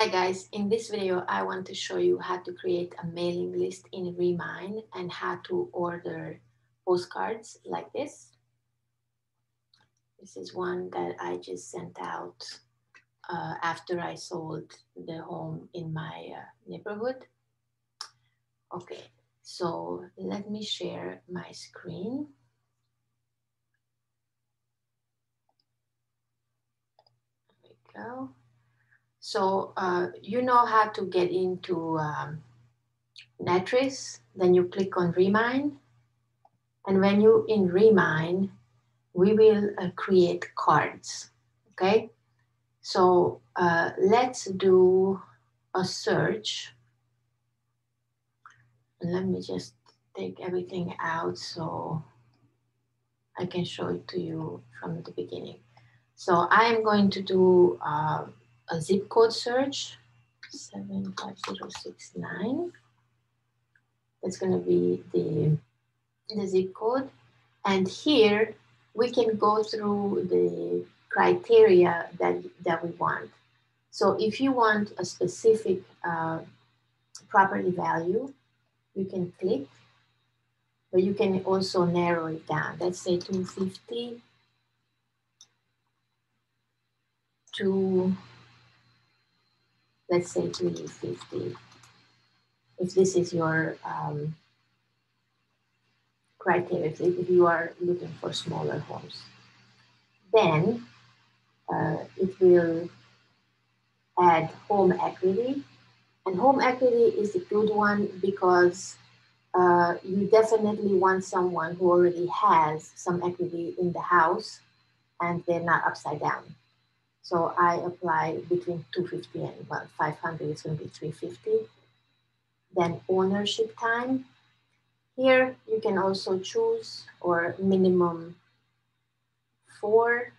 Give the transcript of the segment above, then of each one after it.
Hi guys, in this video I want to show you how to create a mailing list in Remine and how to order postcards like this. This is one that I just sent out uh, after I sold the home in my uh, neighborhood. Okay, so let me share my screen. There we go. So uh, you know how to get into um, NTREIS, then you click on Remine. And when you in Remine, we will uh, create cards, okay? So uh, let's do a search. Let me just take everything out so I can show it to you from the beginning. So I am going to do uh, a zip code search, 75069. That's going to be the, the zip code. And here we can go through the criteria that, that we want. So if you want a specific uh, property value, you can click, but you can also narrow it down. Let's say 250 to let's say 350, if this is your um, criteria, if you are looking for smaller homes, then uh, it will add home equity. And home equity is a good one because uh, you definitely want someone who already has some equity in the house and they're not upside down. So I apply between 250 and well, 500, it's going to be 350. Then ownership time. Here you can also choose or minimum four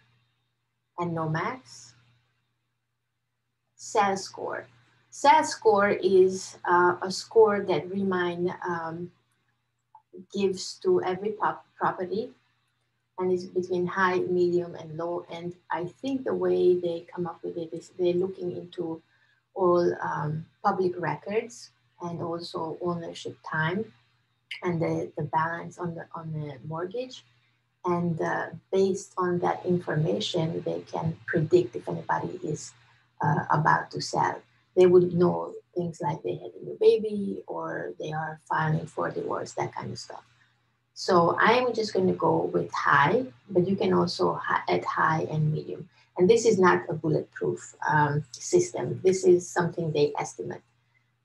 and no max. Sales score. Sales score is uh, a score that Remine um, gives to every property and it's between high, medium, and low. And I think the way they come up with it is they're looking into all um, public records and also ownership time and the, the balance on the on the mortgage. And uh, based on that information, they can predict if anybody is uh, about to sell. They would know things like they had a new baby or they are filing for divorce, that kind of stuff. So I'm just going to go with high, but you can also add high and medium. And this is not a bulletproof um, system. This is something they estimate.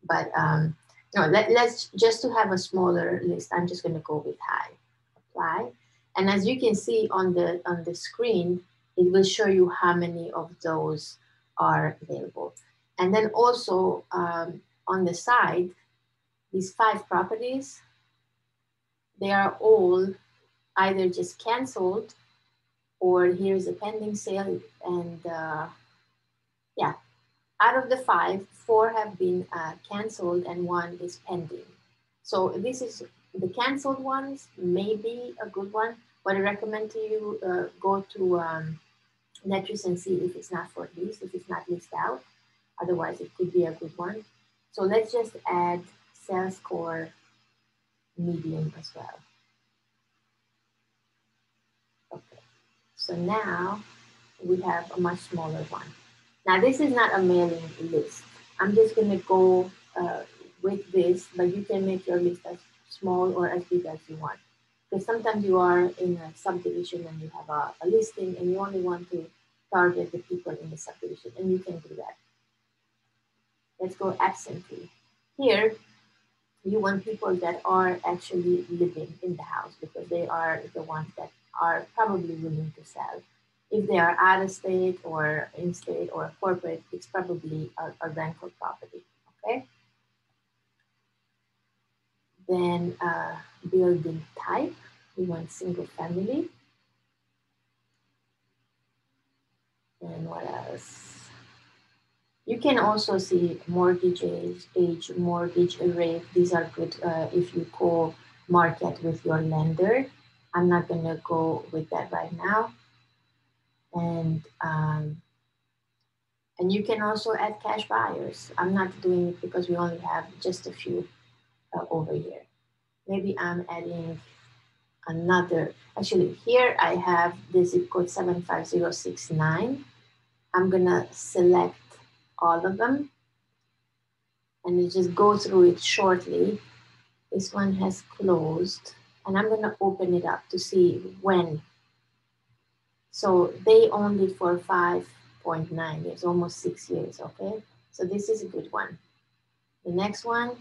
But um, no, let, let's just to have a smaller list, I'm just going to go with high. Apply. And as you can see on the, on the screen, it will show you how many of those are available. And then also um, on the side, these five properties, they are all either just canceled or here's a pending sale and uh, yeah. Out of the five four have been uh, canceled and one is pending. So this is the canceled ones may be a good one but i recommend to you uh, go to um, NTREIS and see if it's not for lease if it's not leased out. Otherwise it could be a good one. So let's just add sales score medium as well. Okay, so now we have a much smaller one. Now this is not a mailing list. I'm just gonna go uh, with this, but you can make your list as small or as big as you want. Because sometimes you are in a subdivision and you have a, a listing and you only want to target the people in the subdivision and you can do that. Let's go absentee. Here, you want people that are actually living in the house because they are the ones that are probably willing to sell. If they are out of state or in state or corporate, it's probably a, a rental property, okay? Then uh, building type, we want single family. And what else? You can also see mortgage age, age mortgage rate. These are good uh, if you co-market with your lender. I'm not going to go with that right now. And um, And you can also add cash buyers. I'm not doing it because we only have just a few uh, over here. Maybe I'm adding another, actually here I have the zip code 75069. I'm gonna select all of them and you just go through it shortly. This one has closed and I'm gonna open it up to see when. So they only for 5.9 years, almost six years, okay? So this is a good one. The next one,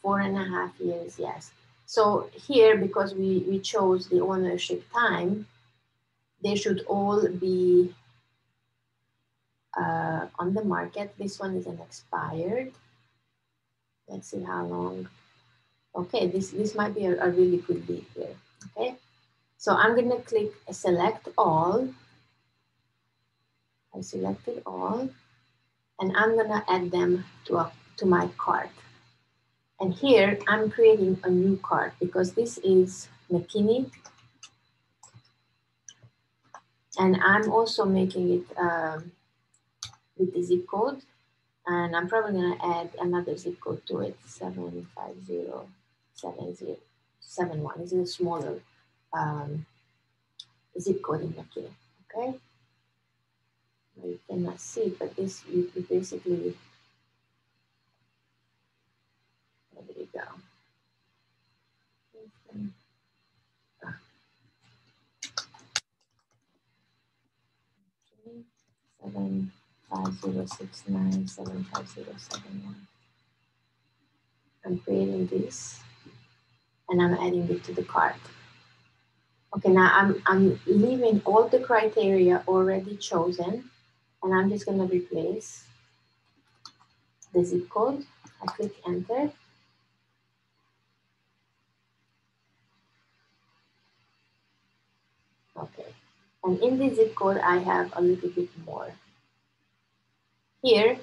four and a half years, yes. So here, because we, we chose the ownership time, they should all be uh, on the market. This one is an expired. Let's see how long. Okay, this, this might be a, a really good lead here, okay? So I'm gonna click select all. I selected all, and I'm gonna add them to, a, to my cart. And here I'm creating a new card because this is McKinney. And I'm also making it um, with the zip code. And I'm probably gonna add another zip code to it, 75071. This is a smaller um, zip code in McKinney, okay? You cannot see, but this, you basically There you go. Seven five zero six nine seven five zero seven one. I'm creating this and I'm adding it to the cart. Okay, now I'm, I'm leaving all the criteria already chosen and I'm just gonna replace the zip code. I click enter Okay, and in the zip code, I have a little bit more. Here,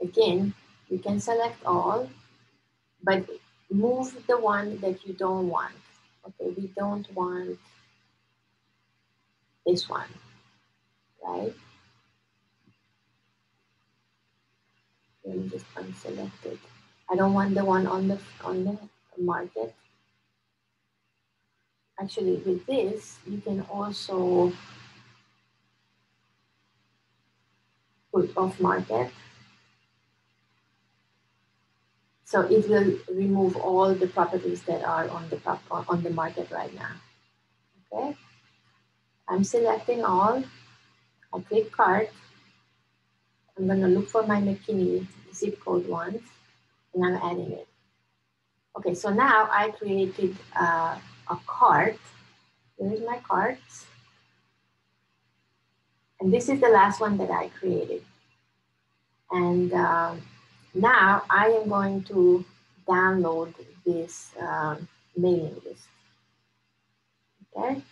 again, you can select all, but move the one that you don't want. Okay, we don't want this one, right? Let me just unselect it. I don't want the one on the on the market actually with this, you can also put off market. So it will remove all the properties that are on the on the market right now. Okay, I'm selecting all. I click cart. I'm gonna look for my McKinney zip code ones, and I'm adding it. Okay, so now I created uh, a cart. Here's my cart. And this is the last one that I created. And uh, now I am going to download this um, mailing list. Okay.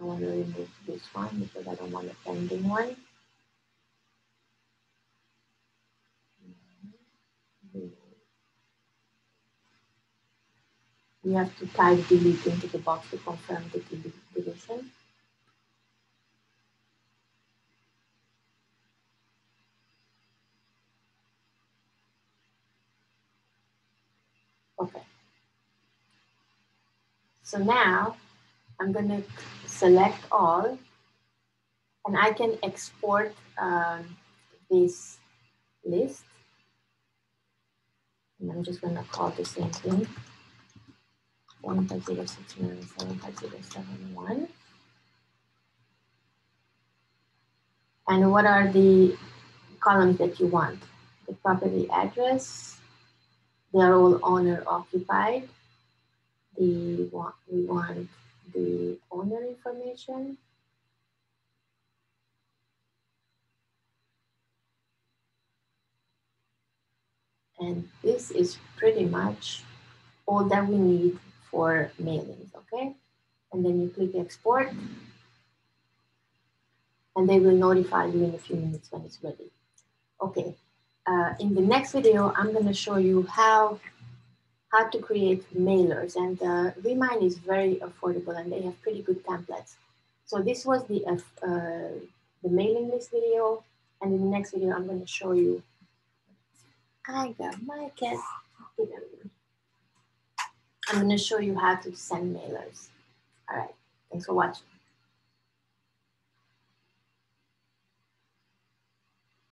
I want to remove this one because I don't want a pending one. You have to type delete into the box to confirm the deletion. Okay. So now I'm going to select all and I can export um, this list. And I'm just going to call the same thing. 150697571. And what are the columns that you want? The property address, they're all owner occupied. The we want the owner information. And this is pretty much all that we need for mailings, okay? And then you click export and they will notify you in a few minutes when it's ready. Okay, uh, in the next video, I'm gonna show you how, how to create mailers. And uh, Remine is very affordable and they have pretty good templates. So this was the, uh, the mailing list video. And in the next video, I'm gonna show you, I got my cat. I'm gonna show you how to send mailers. All right, thanks for watching.